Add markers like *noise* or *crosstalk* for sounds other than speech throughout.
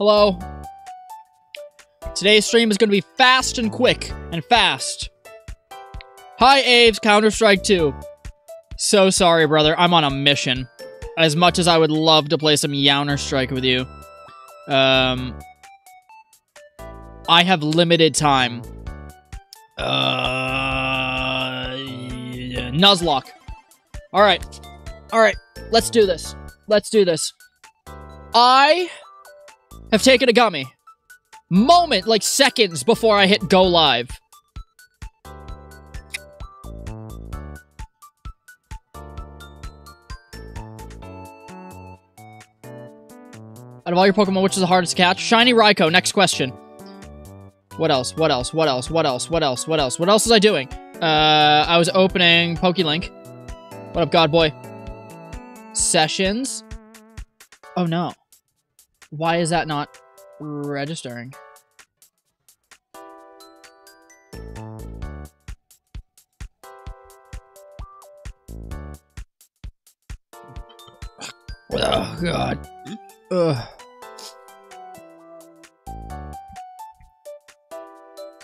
Hello. Today's stream is going to be fast and quick and fast. Hi, Aves, Counter Strike 2. So sorry, brother. I'm on a mission. As much as I would love to play some Counter Strike with you, um, I have limited time. Uh, yeah, Nuzlocke. All right, all right. Let's do this. Let's do this. I have taken a gummy. Moment, like seconds before I hit go live. Out of all your Pokemon, which is the hardest to catch? Shiny Raikou. Next question. What else? What else? What else? What else? What else? What else? What else was I doing? Uh, I was opening PokeLink. What up, God boy? Sessions. Oh no. Why is that not registering? Oh god. Ugh.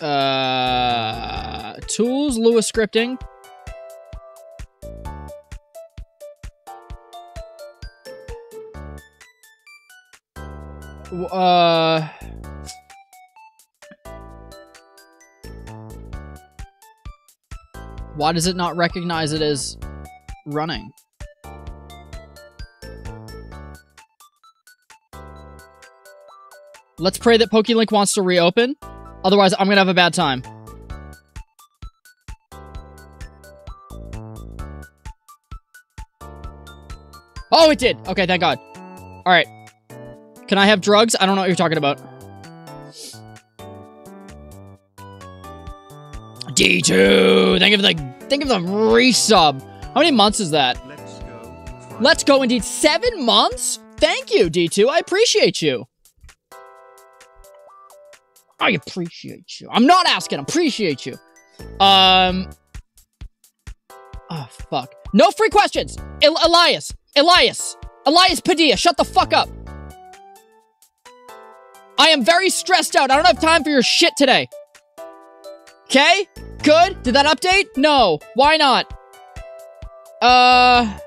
Uh, tools, Lua scripting. Uh. Why does it not recognize it as running? Let's pray that PokeLink wants to reopen. Otherwise, I'm gonna have a bad time. Oh, it did! Okay, thank God. Alright. Can I have drugs? I don't know what you're talking about. D2! Thank you for the, thank you for the resub. How many months is that? Let's go. Let's go indeed. Seven months? Thank you, D2. I appreciate you. I appreciate you. I'm not asking. I appreciate you. Um. Oh, fuck. No free questions. El- Elias. Elias. Elias Padilla. Shut the fuck up. I am very stressed out. I don't have time for your shit today. Okay? Good? Did that update? No. Why not? Uh.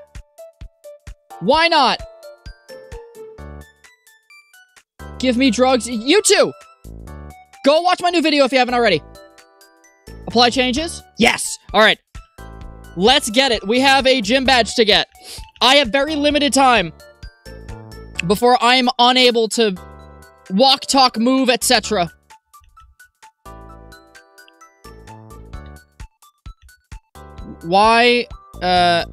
Why not? Give me drugs. You too! Go watch my new video if you haven't already. Apply changes? Yes! Alright. Let's get it. We have a gym badge to get. I have very limited time before I am unable to walk, talk, move, etc. Why, uh...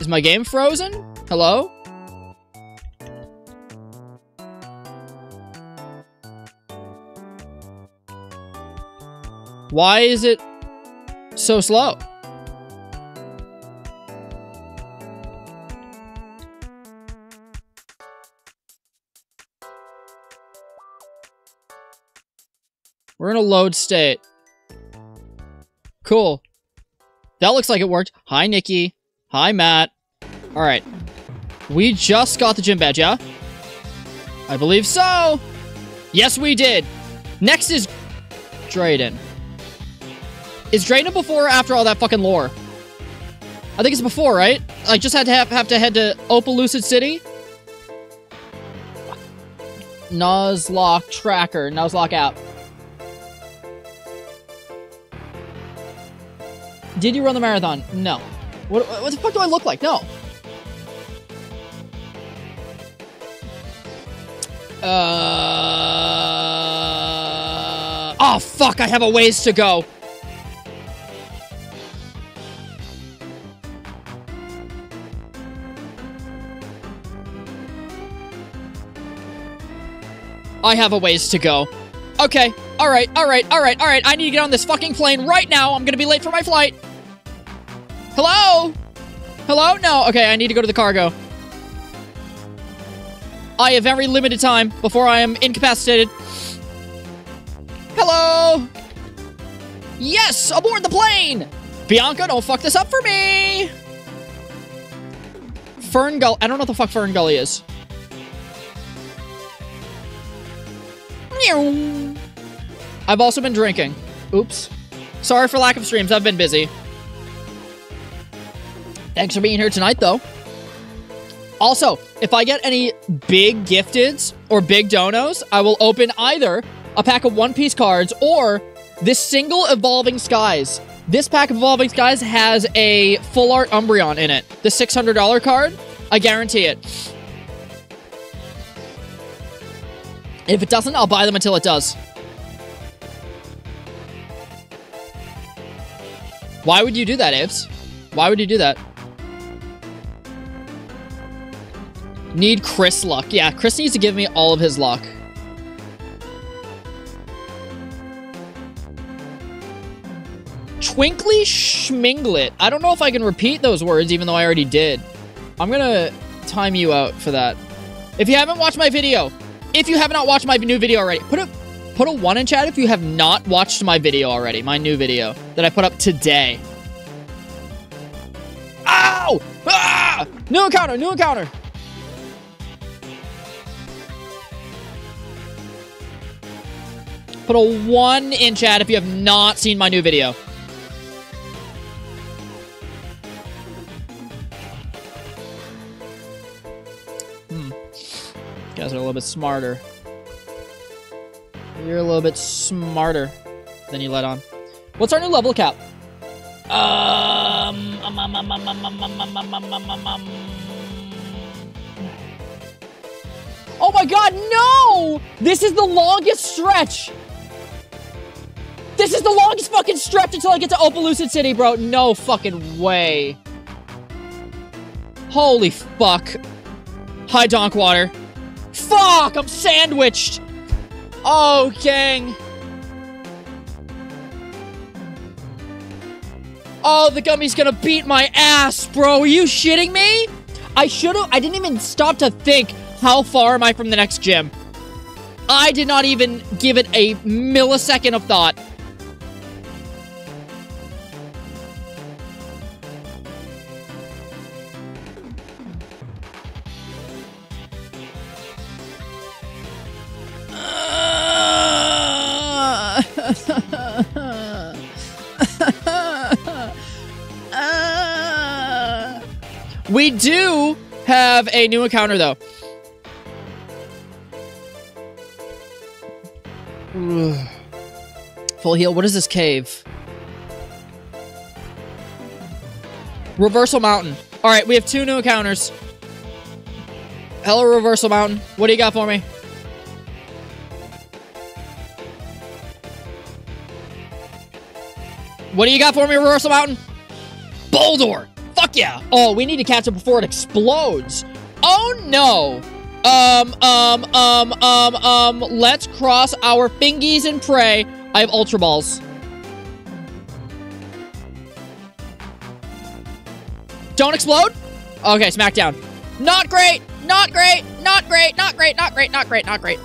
Is my game frozen? Hello? Why is it so slow? We're in a load state. Cool. That looks like it worked. Hi, Nikki. Hi, Matt. All right. We just got the gym badge, yeah? I believe so. Yes, we did. Next is Drayden. Is Drayden before or after all that fucking lore? I think it's before, right? I just had to have, have to head to Opelucid City. Nuzlocke tracker. Nuzlocke app. Did you run the marathon? No. What, what the fuck do I look like? No. Uh... Oh, fuck. I have a ways to go. I have a ways to go. Okay. All right. All right. All right. All right. I need to get on this fucking plane right now. I'm to be late for my flight. Hello? Hello? No. Okay. I need to go to the cargo. I have very limited time before I am incapacitated. Hello? Yes! Aboard the plane! Bianca, don't fuck this up for me! Fern Gully. I don't know what the fuck Fern Gully is. I've also been drinking. Oops. Sorry for lack of streams. I've been busy. Thanks for being here tonight, though. Also, if I get any big gifteds or big donos, I will open either a pack of One Piece cards or this single Evolving Skies. This pack of Evolving Skies has a full art Umbreon in it. The $600 card, I guarantee it. If it doesn't, I'll buy them until it does. Why would you do that, Aves? Why would you do that? Need Chris luck. Yeah, Chris needs to give me all of his luck. Twinkly Schminglet. I don't know if I can repeat those words, even though I already did. I'm gonna time you out for that. If you haven't watched my video, if you have not watched my new video already, put a put a one in chat if you have not watched my video already, my new video that I put up today. Ow! Ah! New encounter, new encounter. Put a one in chat if you have not seen my new video. guys are a little bit smarter. You're a little bit smarter than you let on. What's our new level cap? Um, um, um, um, um, um, um, um, um, um, um, um. Oh my god, no! This is the longest stretch! This is the longest fucking stretch until I get to Opelucid City, bro. No fucking way. Holy fuck. Hi, Donkwater. Fuck! I'm sandwiched! Oh, gang. Oh, the gummy's gonna beat my ass, bro. Are you shitting me? I should've- I didn't even stop to think, how far am I from the next gym? I did not even give it a millisecond of thought. Do have a new encounter, though. *sighs* Full heal. What is this cave? Reversal Mountain. All right, we have two new encounters. Hello, Reversal Mountain. What do you got for me? What do you got for me, Reversal Mountain? Boldore. Yeah. Oh, we need to catch it before it explodes. Oh, no. Um, um, um, um, um, let's cross our fingies and pray. I have Ultra Balls. Don't explode? Okay, smackdown. Not great! Not great! Not great! Not great! Not great! Not great! Not great!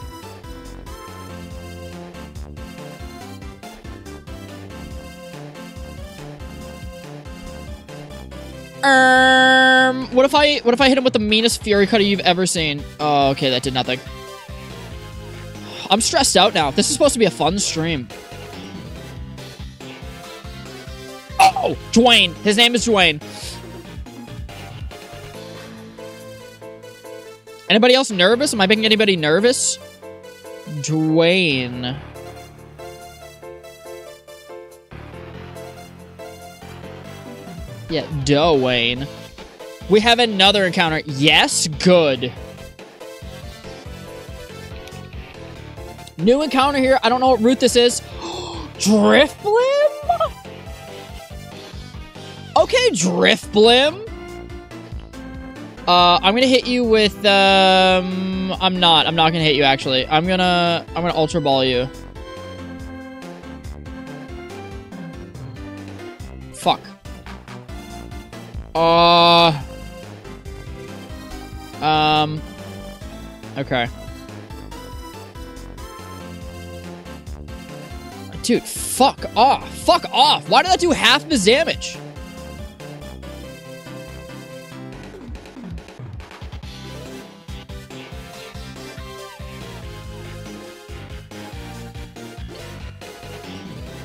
Um, what if I what if I hit him with the meanest Fury Cutter you've ever seen? Oh, okay, that did nothing. I'm stressed out now. This is supposed to be a fun stream. Oh, Dwayne. His name is Dwayne. Anybody else nervous? Am I making anybody nervous? Dwayne. Yeah, Dwayne. We have another encounter. Yes, good. New encounter here. I don't know what route this is. *gasps* Drifblim? Okay, Drifblim. Uh, I'm gonna hit you with, um... I'm not. I'm not gonna hit you, actually. I'm gonna... I'm gonna Ultra Ball you. Fuck. Uh... Um... Okay. Dude, fuck off. Fuck off. Why did that do half the damage?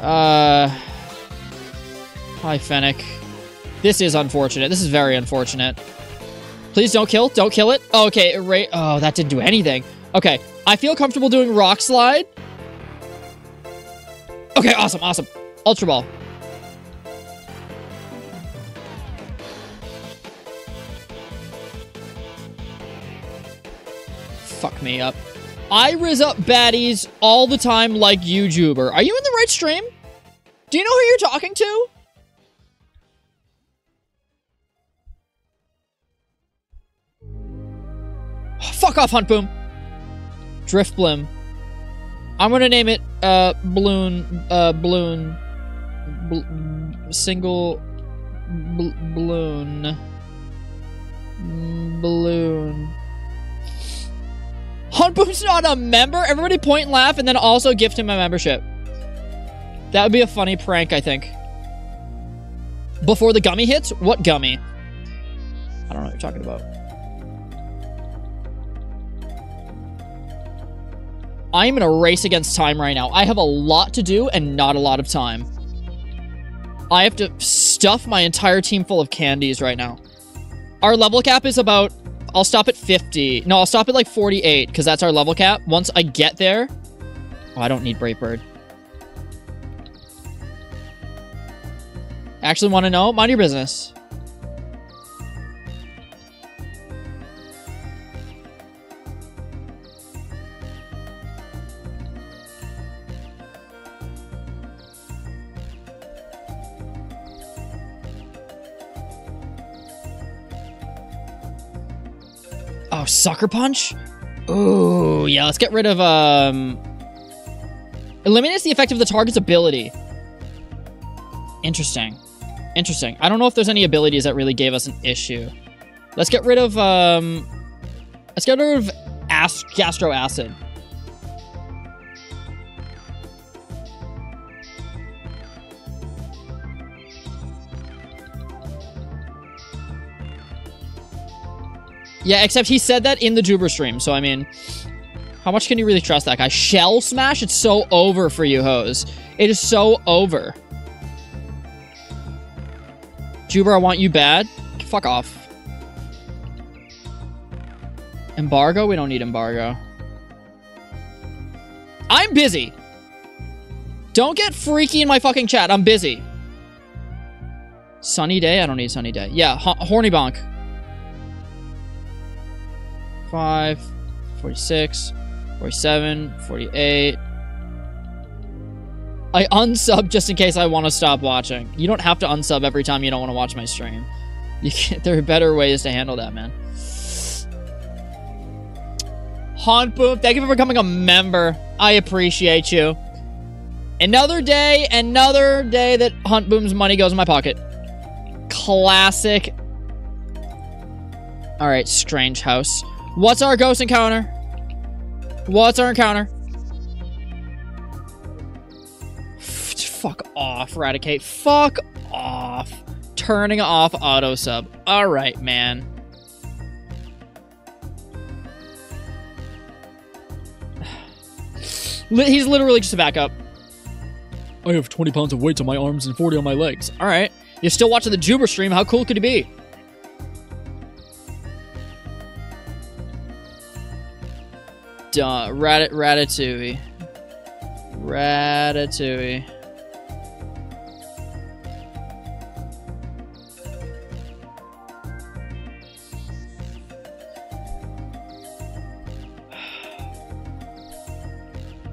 Uh. Hi, Fennec. This is unfortunate. This is very unfortunate. Please don't kill. Don't kill it. Oh, okay. Right. Oh, that didn't do anything. Okay. I feel comfortable doing Rock Slide. Okay, awesome, awesome. Ultra Ball. Fuck me up. I riz up baddies all the time like YouTuber. Are you in the right stream? Do you know who you're talking to? Fuck off, Hunt Boom. Drifblim. I'm gonna name it, uh, Balloon, uh, Balloon, bl single, bl balloon, balloon. Hunt Boom's not a member? Everybody point and laugh and then also gift him a membership. That would be a funny prank, I think. Before the gummy hits? What gummy? I don't know what you're talking about. I'm in a race against time right now. I have a lot to do and not a lot of time. I have to stuff my entire team full of candies right now. Our level cap is about... I'll stop at 50. No, I'll stop at like 48 because that's our level cap. Once I get there... Oh, I don't need Brave Bird. Actually want to know? Mind your business. Sucker Punch? Ooh, yeah, let's get rid of, um... Eliminates the effect of the target's ability. Interesting. Interesting. I don't know if there's any abilities that really gave us an issue. Let's get rid of, um... Let's get rid of Ast Gastro Acid. Yeah, except he said that in the Joober stream, so I mean... How much can you really trust that guy? Shell Smash? It's so over for you, Hose. It is so over. Joober, I want you bad. Fuck off. Embargo? We don't need embargo. I'm busy. Don't get freaky in my fucking chat. I'm busy. Sunny day? I don't need sunny day. Yeah, horny bonk. 5, 46, 47, 48. I unsub just in case I want to stop watching. You don't have to unsub every time you don't want to watch my stream. *laughs* There are better ways to handle that, man. Haunt Boom, thank you for becoming a member. I appreciate you. Another day, another day that Hunt Boom's money goes in my pocket. Classic. All right, Strange House. What's our ghost encounter? What's our encounter? Fuck off, Raticate. Fuck off. Turning off auto sub. Alright, man. He's literally just a backup. I have 20 pounds of weight on my arms and 40 on my legs. Alright. You're still watching the Joober stream. How cool could he be? Duh. Rat Ratatouille. Ratatouille. *sighs*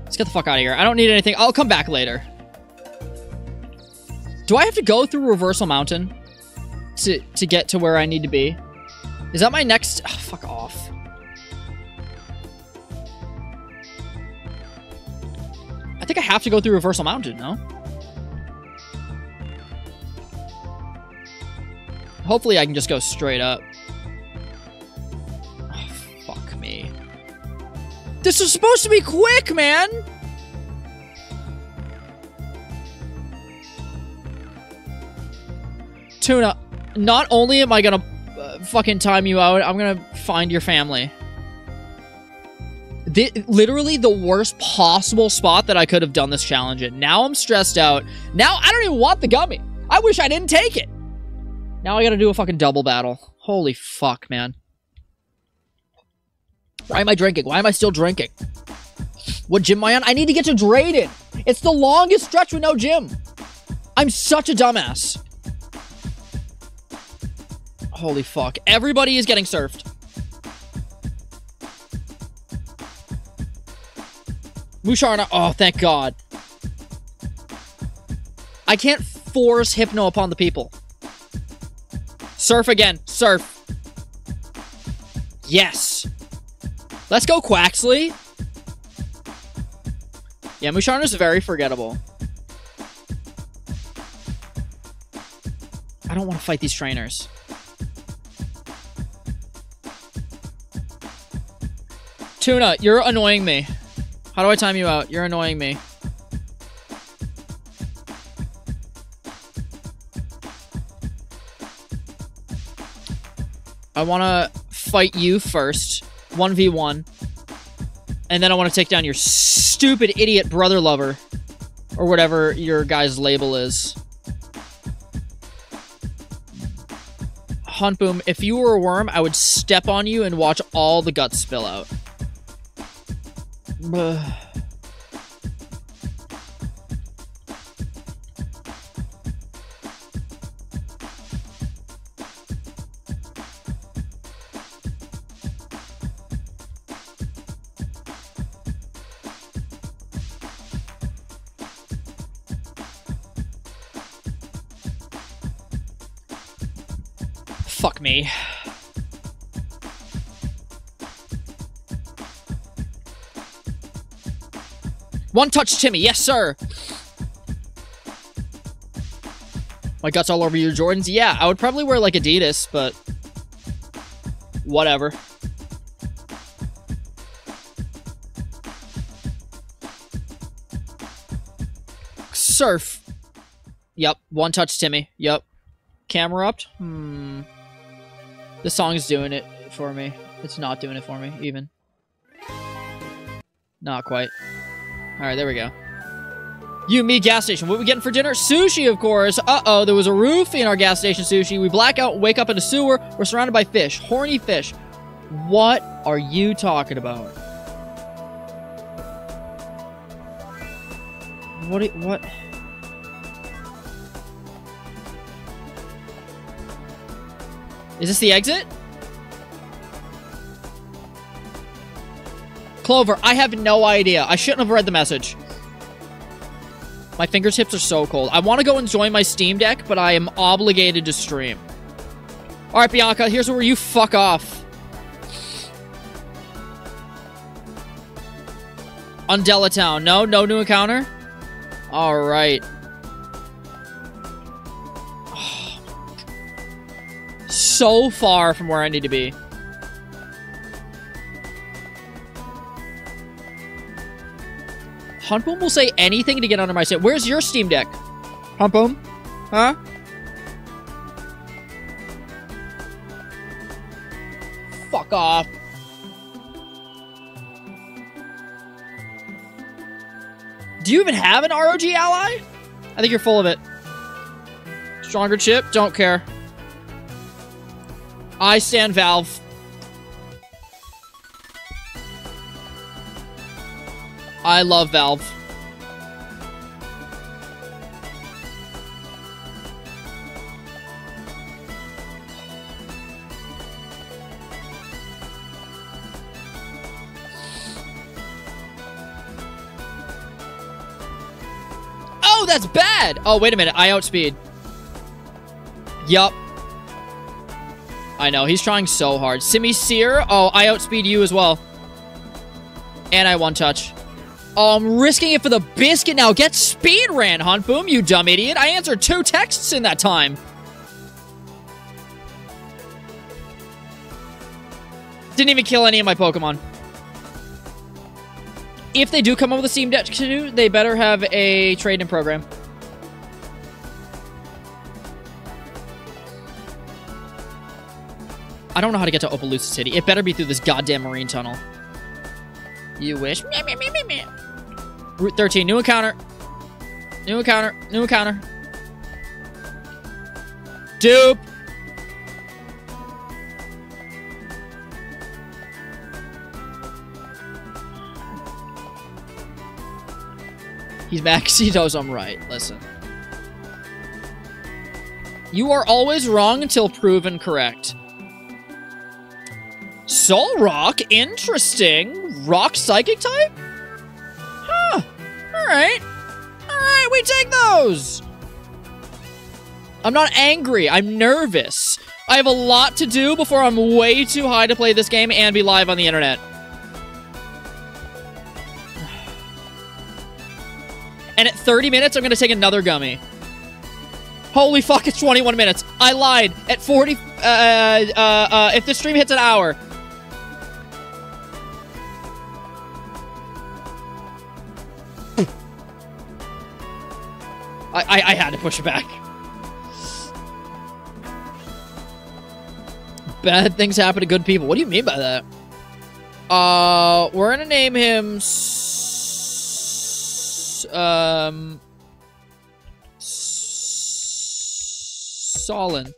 Let's get the fuck out of here. I don't need anything. I'll come back later. Do I have to go through Reversal Mountain to, to get to where I need to be? Is that my next... Oh, fuck off. I think I have to go through Reversal Mountain, no? Hopefully I can just go straight up. Oh, fuck me. This is supposed to be quick, man! Tuna, not only am I gonna uh, fucking time you out, I'm gonna find your family. Literally the worst possible spot that I could have done this challenge in. Now I'm stressed out. Now I don't even want the gummy. I wish I didn't take it. Now I gotta do a fucking double battle. Holy fuck, man. Why am I drinking? Why am I still drinking? What gym am I on? I need to get to Drayden. It's the longest stretch with no gym. I'm such a dumbass. Holy fuck. Everybody is getting surfed. Musharna. Oh, thank God. I can't force Hypno upon the people. Surf again. Surf. Yes. Let's go, Quaxley. Yeah, Musharna's very forgettable. I don't want to fight these trainers. Tuna, you're annoying me. How do I time you out? You're annoying me. I want to fight you first. 1v1. And then I want to take down your stupid idiot brother lover. Or whatever your guy's label is. Hunt Boom, if you were a worm, I would step on you and watch all the guts spill out. *sighs* Fuck me. One touch Timmy, yes sir. My guts all over your Jordans? Yeah, I would probably wear like Adidas, but whatever. Surf. Yep, one touch Timmy. Yep. Camera up. Hmm. The song's doing it for me. It's not doing it for me, even. Not quite. Alright, there we go. You, me, gas station. What we getting for dinner? Sushi, of course. Uh-oh, there was a roof in our gas station sushi. We black out, wake up in a sewer. We're surrounded by fish. Horny fish. What are you talking about? What? What? Is this the exit? Clover, I have no idea. I shouldn't have read the message. My fingertips are so cold. I want to go and join my Steam Deck, but I am obligated to stream. Alright, Bianca, here's where you fuck off. Undella Town. No? No new encounter? Alright. *sighs* So far from where I need to be. Huntboom will say anything to get under my skin. Where's your Steam Deck? Huntboom? Huh? Fuck off. Do you even have an ROG Ally? I think you're full of it. Stronger chip? Don't care. I stand Valve. I love Valve. Oh, that's bad! Oh, wait a minute. I outspeed. Yup. I know. He's trying so hard. Simisear. Oh, I outspeed you as well. And I one touch. I'm risking it for the biscuit now. Get speed ran, Hunt Boom, you dumb idiot. I answered two texts in that time. Didn't even kill any of my Pokemon. If they do come up with a Steam Deck to do, they better have a trade-in program. I don't know how to get to Opelucid City. It better be through this goddamn marine tunnel. You wish. Route 13, new encounter. New encounter. New encounter. Dupe. He's Max. *laughs* He knows I'm right. Listen. You are always wrong until proven correct. Solrock? Interesting. Rock Psychic type? Huh. Alright. Alright, we take those. I'm not angry. I'm nervous. I have a lot to do before I'm way too high to play this game and be live on the internet. *sighs* And at 30 minutes, I'm going to take another gummy. Holy fuck, it's 21 minutes. I lied. At 40, uh, uh, uh, if the stream hits an hour. I, I, had to push it back. Bad things happen to good people. What do you mean by that? Uh, we're gonna name him um, Solon.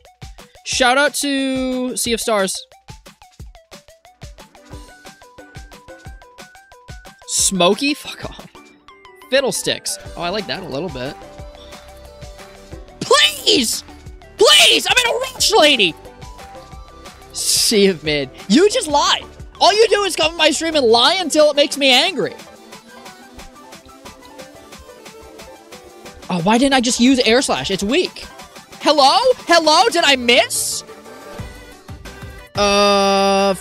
Shout out to Sea of Stars. Smoky? Fuck off. Fiddlesticks. Oh, I like that a little bit. Please! Please! I'm in a rush, lady! Sea of Mid. You just lie. All you do is come on my stream and lie until it makes me angry. Oh, why didn't I just use air slash? It's weak. Hello? Hello? Did I miss? Uh...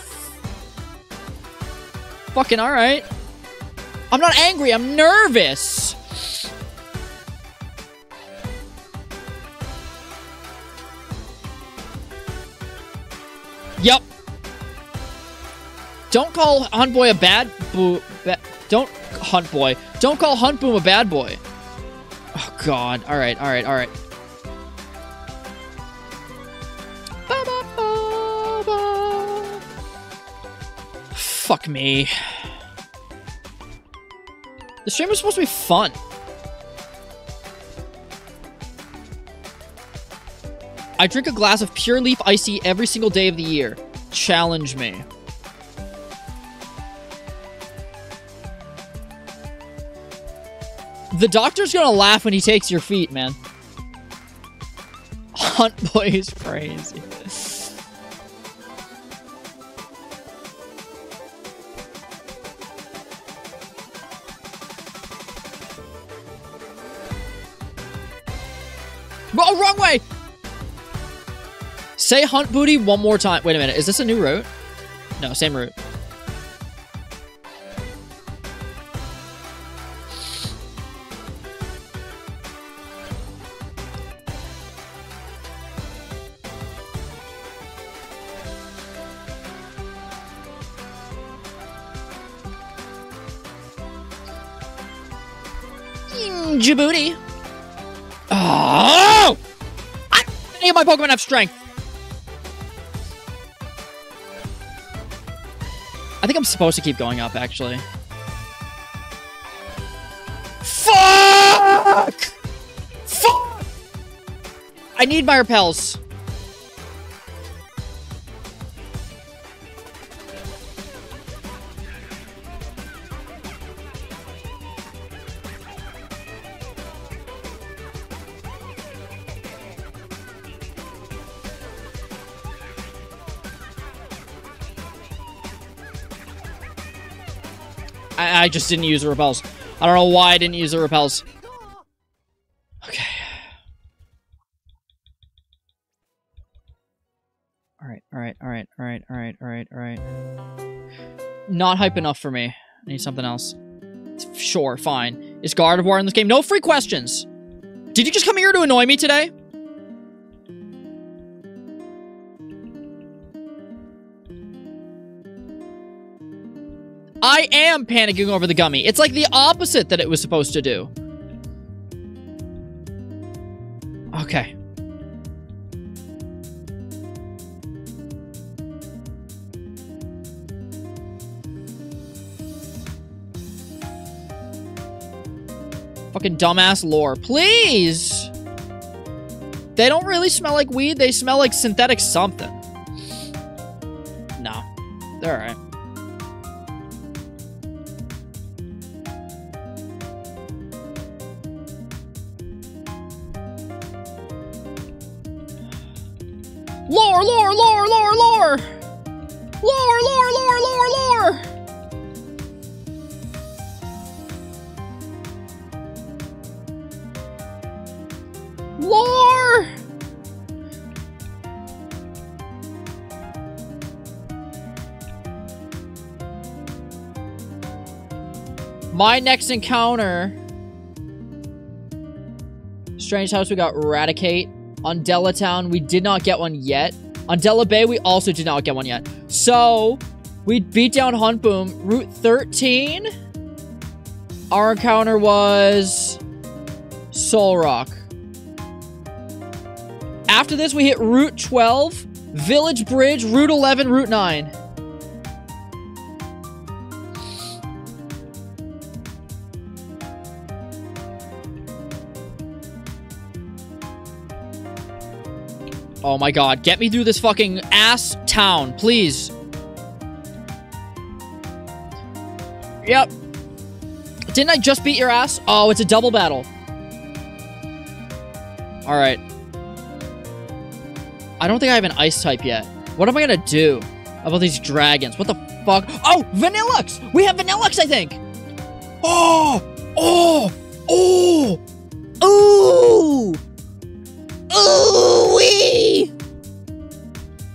Fucking alright. I'm not angry, I'm nervous. Yep. Don't call Hunt Boy a bad boo. Ba don't Hunt Boy. Don't call Hunt Boom a bad boy. Oh, God. All right, all right, all right. Fuck me. The stream was supposed to be fun. I drink a glass of Pure Leaf Icy every single day of the year. Challenge me. The doctor's gonna laugh when he takes your feet, man. *laughs* Hunt boy is crazy. Oh, wrong way! Say hunt booty one more time. Wait a minute. Is this a new route? No, same route. Djibouti. Oh! I, any of my Pokemon have strength. Think I'm supposed to keep going up, actually. Fuck! Fuck! I need my repels. I, just didn't use the repels. I don't know why I didn't use the repels. Okay. Alright, alright, alright, alright, alright, alright, alright. Not hype enough for me. I need something else. Sure, fine. Is Gardevoir in this game? No free questions! Did you just come here to annoy me today? I am panicking over the gummy. It's like the opposite that it was supposed to do. Okay. Fucking dumbass lore. Please! They don't really smell like weed. They smell like synthetic something. No. They're alright. My next encounter. Strange House, we got Eradicate. Undella Town, we did not get one yet. Undella Bay, we also did not get one yet. So, we beat down Hunt Boom. Route 13, our encounter was Solrock. After this, we hit Route 12, Village Bridge, Route 11, Route 9. Oh my god, get me through this fucking ass town, please. Yep. Didn't I just beat your ass? Oh, it's a double battle. Alright. I don't think I have an ice type yet. What am I gonna do about these dragons? What the fuck? Oh, Vanilluxe! We have Vanilluxe, I think! Oh! Oh! Oh!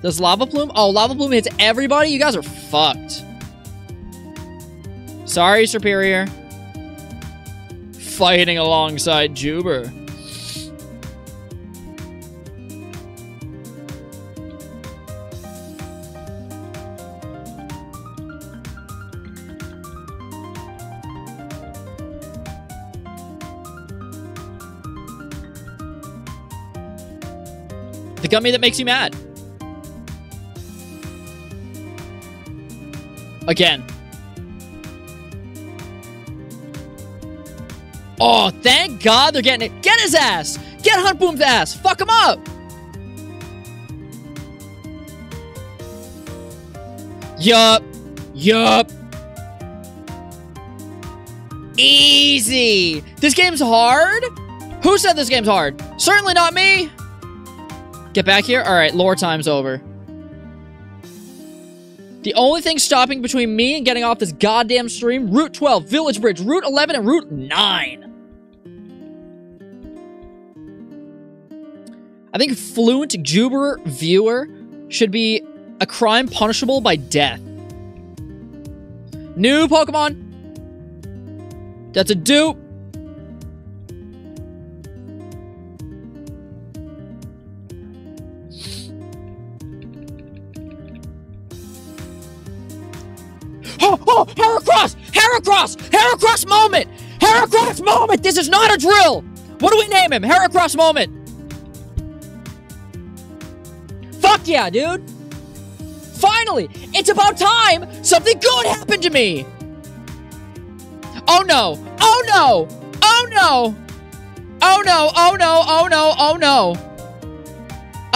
Does Lava Plume? Oh, Lava Plume hits everybody? You guys are fucked. Sorry, Superior. Fighting alongside Joober. The gummy that makes you mad. Again. Oh, thank God they're getting it. Get his ass. Get Hunt Boom's ass. Fuck him up. Yup. Yup. Easy. This game's hard? Who said this game's hard? Certainly not me. Get back here? Alright, lore time's over. The only thing stopping between me and getting off this goddamn stream, Route 12, Village Bridge, Route 11, and Route 9. I think fluent Joober viewer should be a crime punishable by death. New Pokemon. That's a dupe. Oh, oh, Heracross! Heracross! Heracross moment! Heracross moment! This is not a drill! What do we name him? Heracross moment! Fuck yeah, dude! Finally! It's about time something good happened to me! Oh no! Oh no! Oh no! Oh no! Oh no! Oh no! Oh no!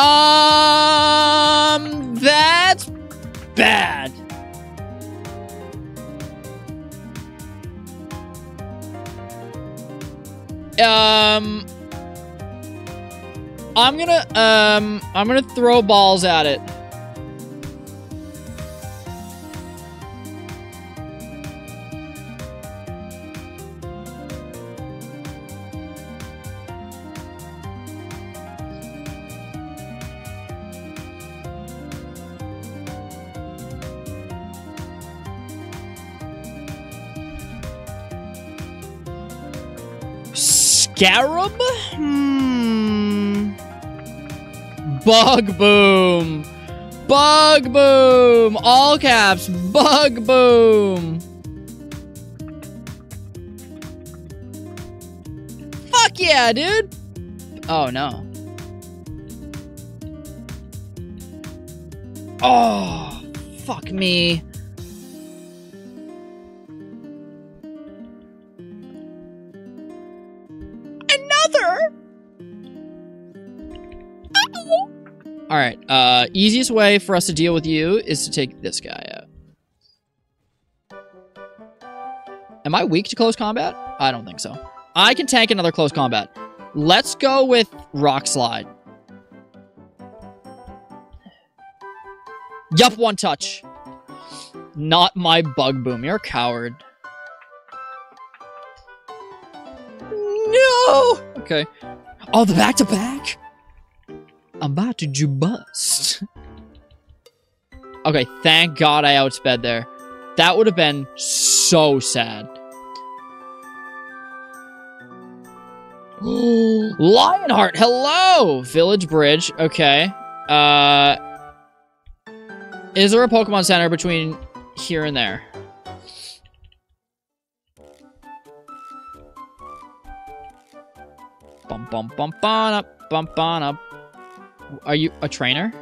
Um, that's bad. Um, I'm gonna um, I'm gonna throw balls at it. Scarab? Hmm. Bug boom. Bug boom. All caps. Bug boom. Fuck yeah, dude. Oh, no. Oh, fuck me. All right. Uh, easiest way for us to deal with you is to take this guy out. Am I weak to close combat? I don't think so. I can tank another close combat. Let's go with Rock Slide. Yup, one touch. Not my bug boom. You're a coward. No! Okay. Oh, the back to back? About to bust. okay, thank God I outsped there. That would have been so sad. *gasps* Lionheart, hello! Village Bridge, okay. Uh, is there a Pokemon Center between here and there? Bum bum bum bum up, bum bum up. Are you a trainer?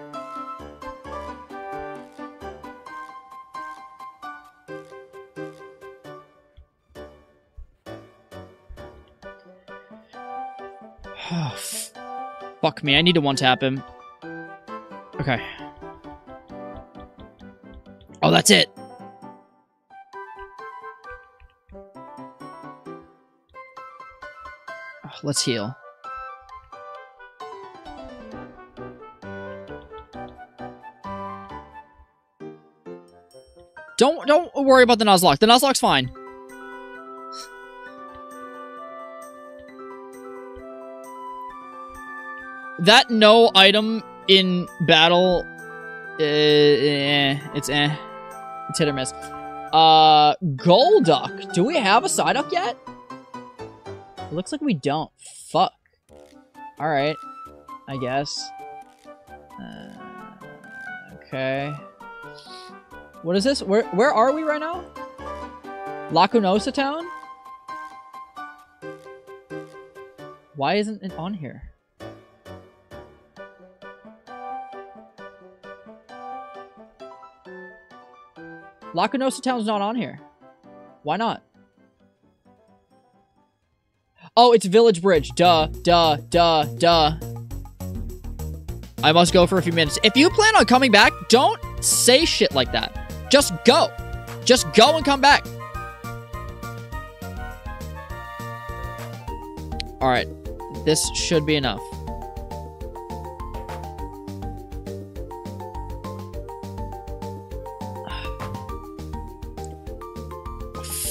*sighs* Fuck me, I need to one-tap him. Okay. Oh, that's it! let's heal. Don't don't worry about the Nuzlocke. The Nuzlocke's fine. That no item in battle, uh, eh, it's eh, it's hit or miss. Uh, Golduck. Do we have a Psyduck yet? It looks like we don't. Fuck. All right, I guess. Uh, okay. What is this? Where where are we right now? Lacunosa Town? Why isn't it on here? Lacunosa Town's not on here. Why not? Oh, it's Village Bridge. Duh, duh, duh, duh. I must go for a few minutes. If you plan on coming back, don't say shit like that. Just go. Just go and come back. All right. This should be enough.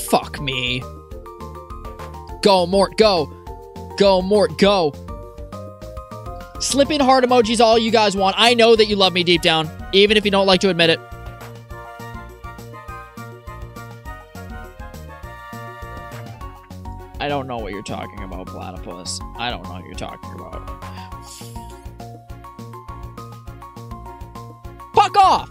Fuck me. Go, Mort, go. Go, Mort, go. Slip in heart emojis all you guys want. I know that you love me deep down, even if you don't like to admit it. You're talking about, platypus. I don't know what you're talking about. Fuck off!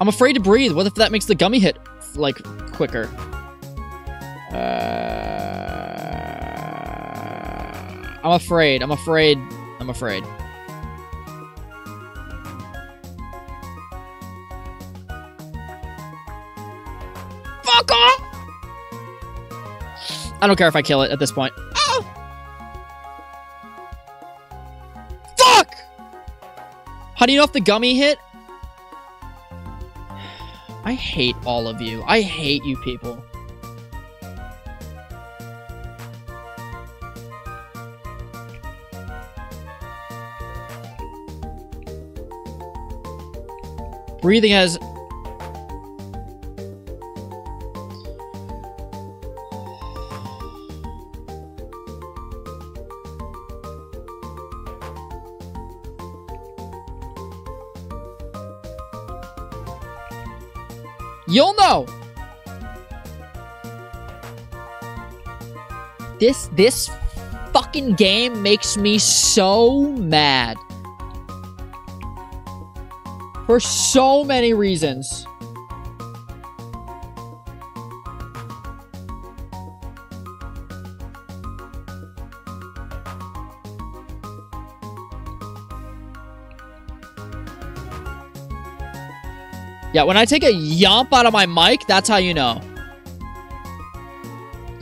I'm afraid to breathe. What if that makes the gummy hit, like, quicker? Uh, I'm afraid. I'm afraid. I'm afraid. I don't care if I kill it at this point. Oh! Fuck! How do you know if the gummy hit? I hate all of you. I hate you people. Breathing has This this fucking game makes me so mad. For so many reasons. Yeah, when I take a yump out of my mic, that's how you know.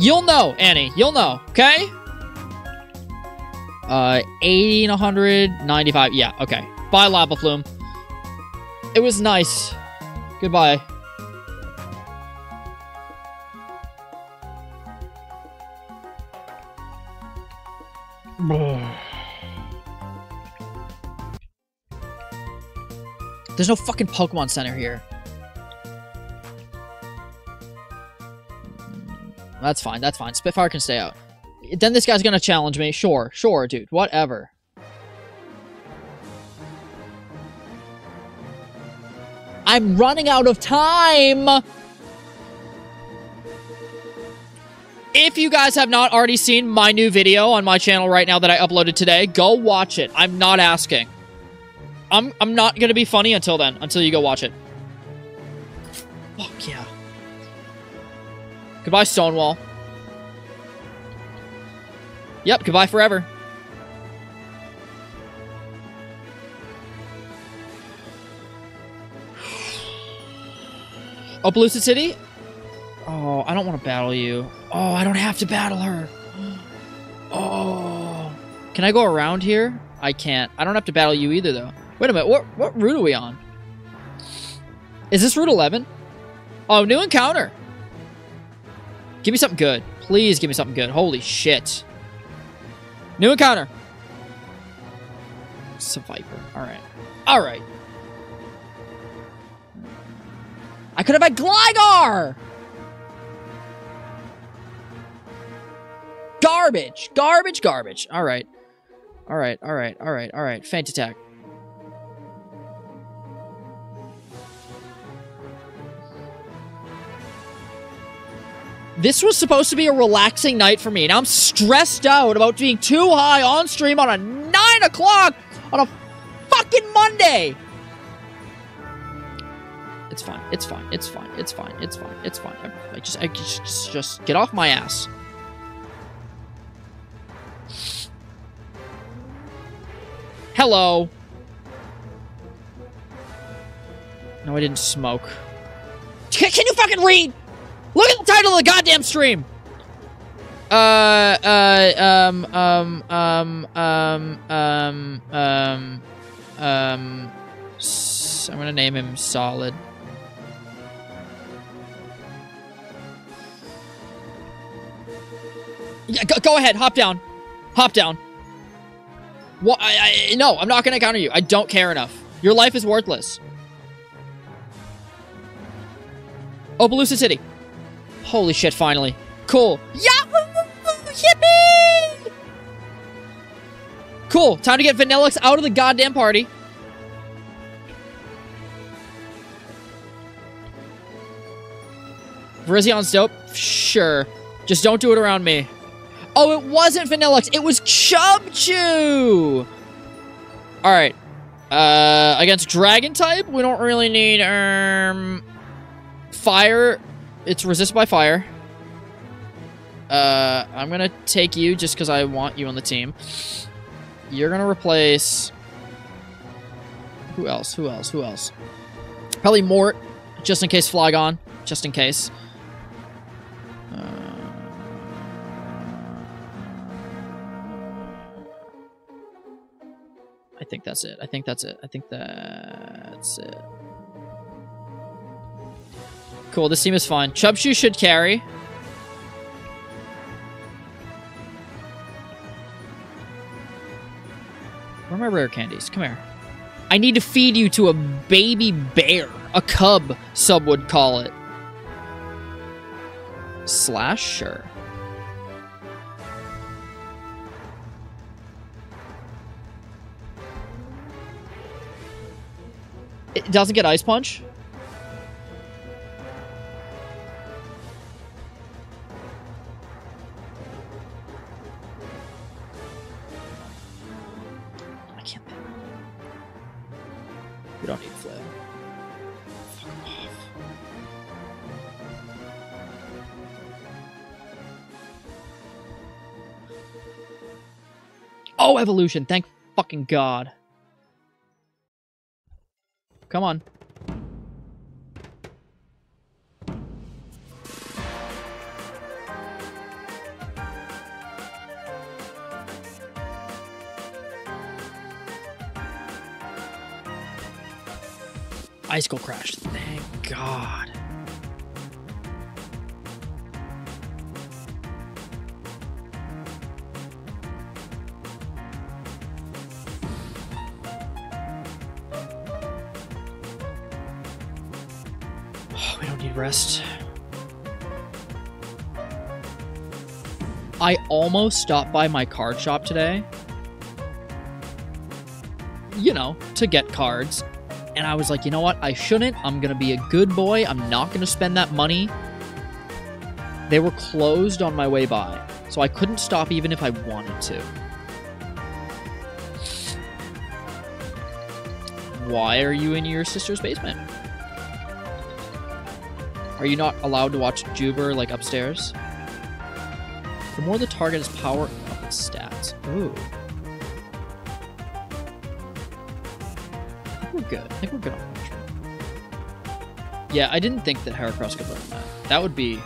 You'll know, Annie. You'll know, okay? Uh, 80 and 195. Yeah, okay. Bye, Lava Plume. It was nice. Goodbye. *sighs* There's no fucking Pokemon Center here. That's fine, that's fine. Spitfire can stay out. Then this guy's gonna challenge me. Sure, sure, dude. Whatever. I'm running out of time! If you guys have not already seen my new video on my channel right now that I uploaded today, go watch it. I'm not asking. I'm, I'm not going to be funny until then, until you go watch it. Fuck yeah. Goodbye, Stonewall. Yep, goodbye forever. *sighs* Oh, City? Oh, I don't want to battle you. Oh, I don't have to battle her. *gasps* Oh. Can I go around here? I can't. I don't have to battle you either, though. Wait a minute. What, what route are we on? Is this Route 11? Oh, new encounter. Give me something good. Please give me something good. Holy shit. New encounter. It's a Viper. Alright. Alright. I could have had Gligar! Garbage! Garbage, garbage. Alright. Alright, alright, alright, alright. Faint attack. This was supposed to be a relaxing night for me. and I'm stressed out about being too high on stream on a 9 o'clock on a fucking Monday. It's fine. It's fine. It's fine. It's fine. It's fine. It's fine. I, just, I just, just, just get off my ass. Hello. No, I didn't smoke. Can you fucking read? Look at the title of the goddamn stream. Uh, uh, um, um, um, um, um, um, um, I'm gonna name him Solid. Yeah, go, go ahead, hop down. Hop down. What? I, I, no, I'm not gonna counter you. I don't care enough. Your life is worthless. Opelucid City. Holy shit, finally. Cool. Yeah! Yippee! Cool. Time to get Vanilluxe out of the goddamn party. Virizion dope? Sure. Just don't do it around me. Oh, it wasn't Vanilluxe. It was Cubchoo! Alright. Uh, against Dragon type, we don't really need, um... Fire. It's resisted by fire. Uh, I'm gonna take you just because I want you on the team. You're gonna replace... Who else? Who else? Who else? Probably Mort, just in case Flygon. Just in case. I think that's it. I think that's it. I think that's it. Cool, this team is fine. Cubchoo should carry. Where are my rare candies? Come here. I need to feed you to a baby bear. A cub, sub would call it. Slash? Sure. It doesn't get Ice Punch? evolution, thank fucking god. Come on. Icicle crash, thank god. Oh, we don't need rest. I almost stopped by my card shop today. You know, to get cards. And I was like, you know what? I shouldn't. I'm going to be a good boy. I'm not going to spend that money. They were closed on my way by. So I couldn't stop even if I wanted to. Why are you in your sister's basement? Are you not allowed to watch Joober like upstairs? The more the target is power up its stats. Ooh. I think we're good. I think we're good on punishment. Yeah, I didn't think that Heracross could learn that. That would be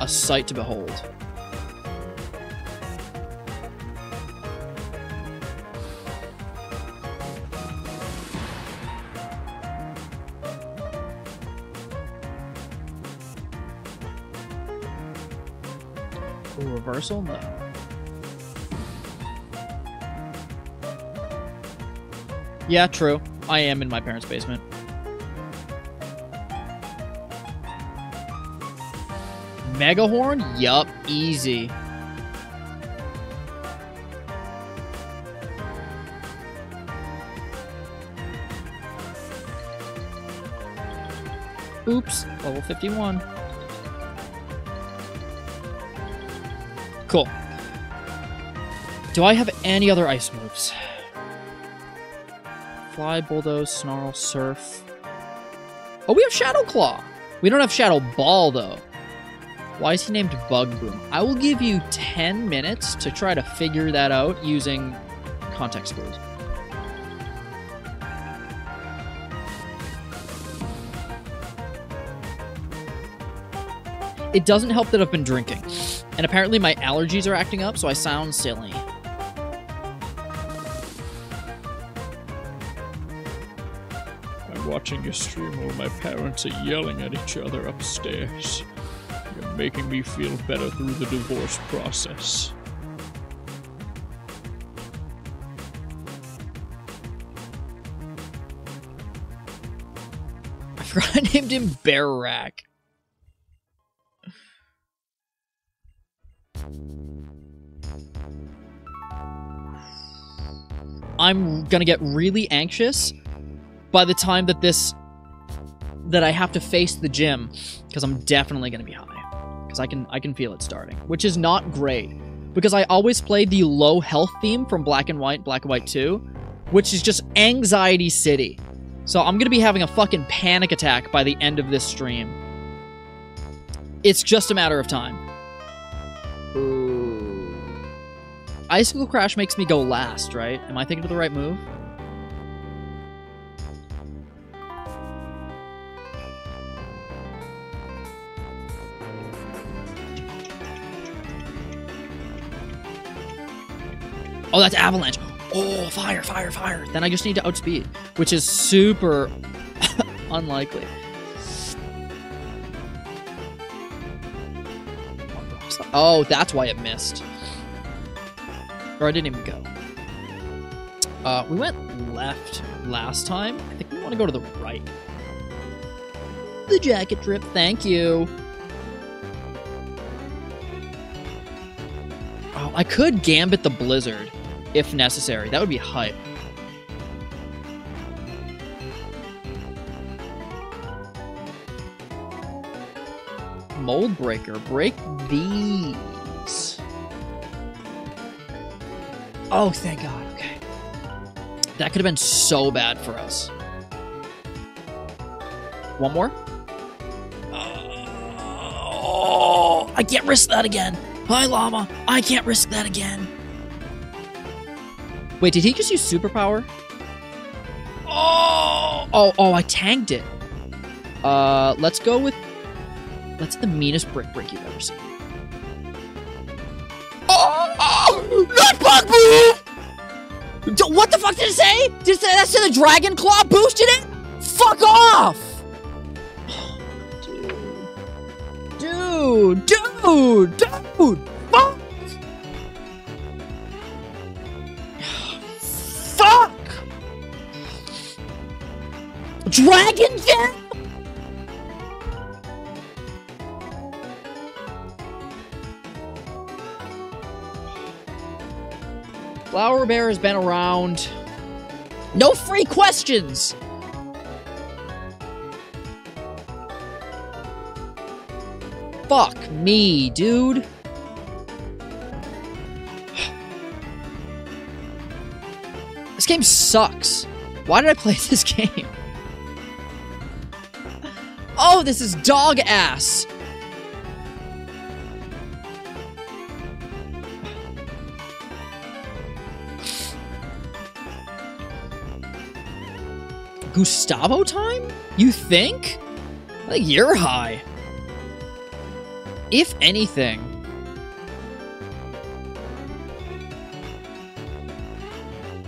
a sight to behold. No. Yeah, true. I am in my parents' basement. Megahorn? Yup, easy. Oops, level 51. Cool. Do I have any other ice moves? Fly, Bulldoze, Snarl, Surf. Oh, we have Shadow Claw. We don't have Shadow Ball, though. Why is he named Bug Boom? I will give you 10 minutes to try to figure that out using context clues. It doesn't help that I've been drinking. And apparently my allergies are acting up, so I sound silly. I'm watching your stream while my parents are yelling at each other upstairs. You're making me feel better through the divorce process. *laughs* I forgot I named him Bear Rack. I'm gonna get really anxious by the time that this that I have to face the gym because I'm definitely gonna be high because I can I can feel it starting, which is not great because I always play the low health theme from Black and White, Black and White 2, which is just anxiety city. So I'm gonna be having a fucking panic attack by the end of this stream. It's just a matter of time. Icicle Crash makes me go last, right? Am I thinking of the right move? Oh, that's Avalanche. Oh, fire, fire, fire. Then I just need to outspeed, which is super *laughs* unlikely. Oh, that's why it missed. Or I didn't even go. Uh, we went left last time. I think we want to go to the right. The jacket drip, thank you. Oh, I could gambit the blizzard if necessary. That would be hype. Mold breaker, break these. Oh, thank God. Okay. That could have been so bad for us. One more? Oh, I can't risk that again. Hi, Llama. I can't risk that again. Wait, did he just use superpower? Oh, oh, oh, I tanked it. Uh, let's go with... That's the meanest brick break you've ever seen. What the fuck did it say? Did it say that said the Dragon Claw boosted it? Fuck off! Dude, dude, dude, fuck! Fuck! Dragon Gem? Flower Bear has been around. No free questions! Fuck me, dude. This game sucks. Why did I play *laughs* this game? Oh, this is dog ass. Gustavo time? You think? Think you're high. If anything.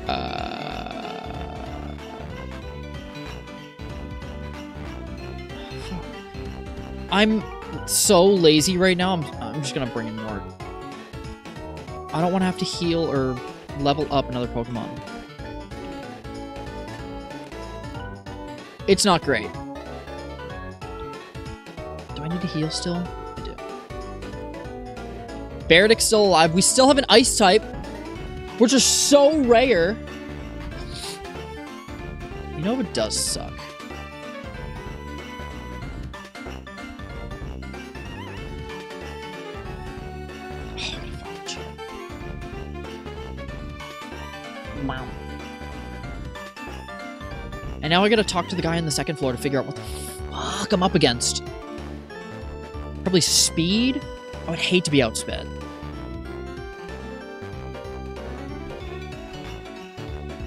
Uh, I'm so lazy right now. I'm, I'm just gonna bring in more. I don't want to have to heal or level up another Pokemon. It's not great. Do I need to heal still? I do. Beardick's still alive. We still have an Ice type, which is so rare. You know what does suck? Oh, what a fucking shit. Wow. And now I gotta talk to the guy on the second floor to figure out what the fuck I'm up against. Probably speed? I would hate to be outsped.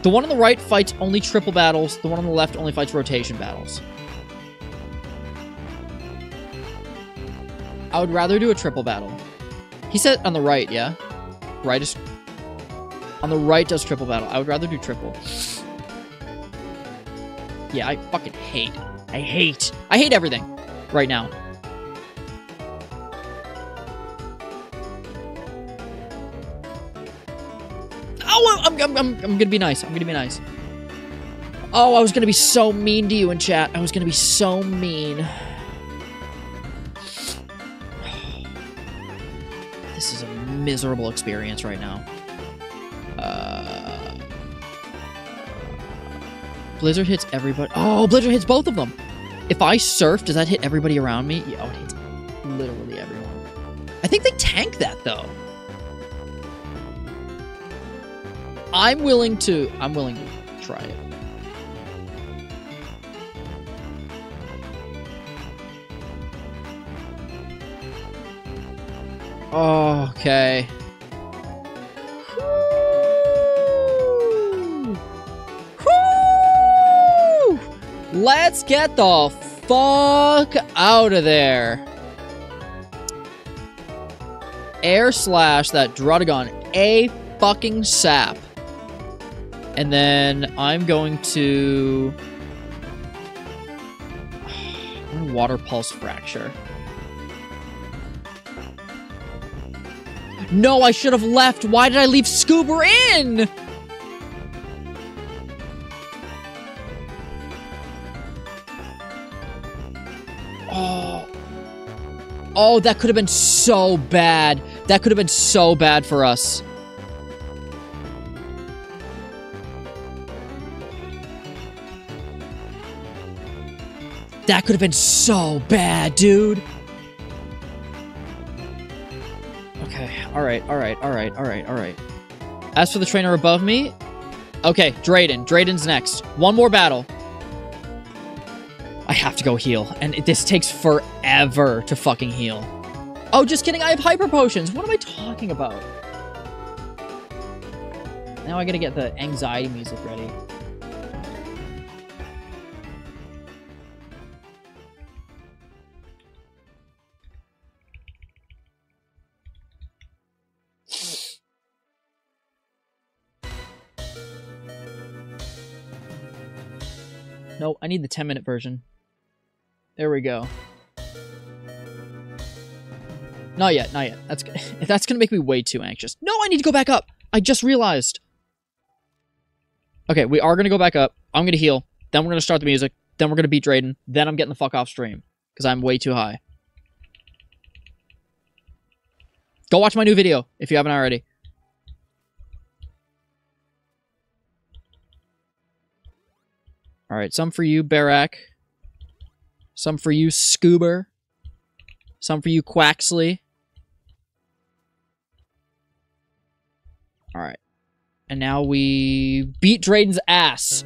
The one on the right fights only triple battles. The one on the left only fights rotation battles. I would rather do a triple battle. He said on the right, yeah? Right is... On the right does triple battle. I would rather do triple. Yeah, I fucking hate. I hate. I hate everything right now. Oh, I'm, I'm, I'm, I'm gonna be nice. I'm gonna be nice. Oh, I was gonna be so mean to you in chat. I was gonna be so mean. *sighs* This is a miserable experience right now. Blizzard hits everybody. Oh, Blizzard hits both of them. If I surf, does that hit everybody around me? Yeah, oh, it hits literally everyone. I think they tank that though. I'm willing to. I'm willing to try it. Okay. Let's get the fuck out of there. Air slash that Druddigon a fucking sap. And then I'm going to *sighs* water pulse Fraxure. No, I should have left. Why did I leave Scoober in? Oh, that could have been so bad. That could have been so bad for us. That could have been so bad, dude. Okay, alright, alright, alright, alright, alright. As for the trainer above me, okay, Drayden. Drayden's next. One more battle. I have to go heal, and it- this takes forever to fucking heal. Oh, just kidding, I have hyper potions. What am I talking about? Now I gotta get the anxiety music ready. No, I need the 10 minute version. There we go. Not yet, not yet. That's *laughs* that's gonna make me way too anxious. No, I need to go back up. I just realized. Okay, we are gonna go back up. I'm gonna heal. Then we're gonna start the music. Then we're gonna beat Drayden. Then I'm getting the fuck off stream because I'm way too high. Go watch my new video if you haven't already. All right, some for you, Barak. Some for you, Scoober. Some for you, Quaxley. All right. And now we beat Drayden's ass.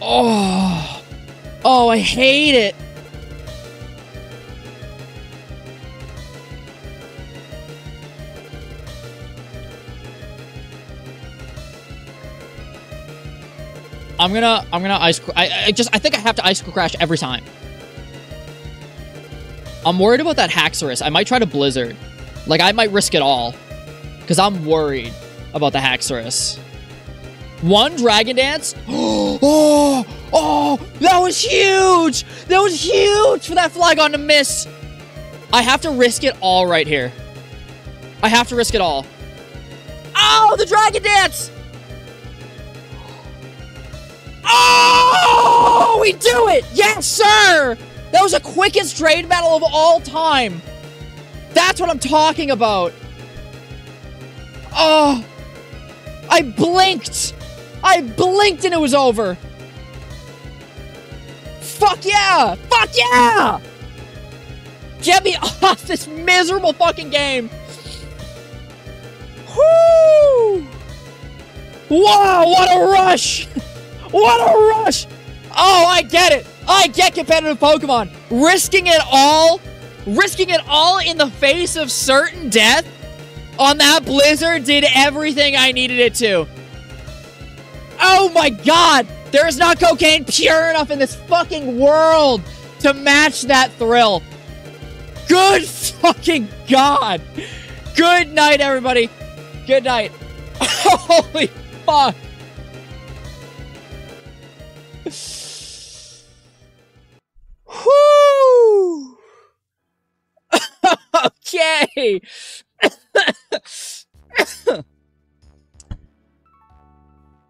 Oh. Oh, I hate it. I'm gonna, I'm gonna ice. I, I just, I think I have to ice crash every time. I'm worried about that Haxorus. I might try to Blizzard. Like, I might risk it all. Because I'm worried about the Haxorus. One Dragon Dance? *gasps* Oh, oh, that was huge! That was huge for that Flygon to miss! I have to risk it all right here. I have to risk it all. Oh, the Dragon Dance! Oh, we do it! Yes, sir! That was the quickest trade battle of all time. That's what I'm talking about. Oh, I blinked. I blinked and it was over. Fuck yeah! Fuck yeah! Get me *laughs* off this miserable fucking game. Whoo! Wow, what a rush! *laughs* What a rush! Oh, I get it. I get competitive Pokemon. Risking it all, risking it all in the face of certain death on that Blizzard did everything I needed it to. Oh my god! There is not cocaine pure enough in this fucking world to match that thrill. Good fucking god! Good night, everybody. Good night. *laughs* Holy fuck. Whoo! *laughs* okay. *coughs*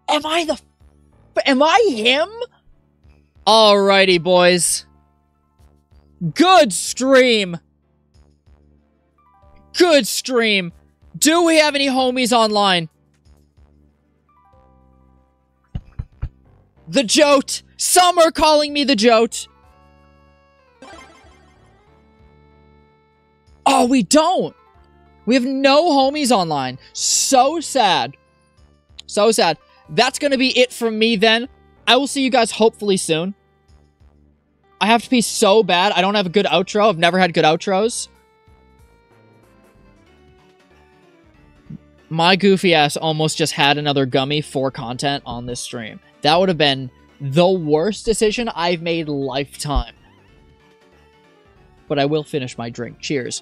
am I the... Am I him? Alrighty, boys. Good stream. Good stream. Do we have any homies online? The Jote. Some are calling me the Jote. Oh, we don't. We have no homies online. So sad. So sad. That's going to be it from me then. I will see you guys hopefully soon. I have to be so bad. I don't have a good outro. I've never had good outros. My goofy ass almost just had another gummy for content on this stream. That would have been the worst decision I've made lifetime. But I will finish my drink. Cheers.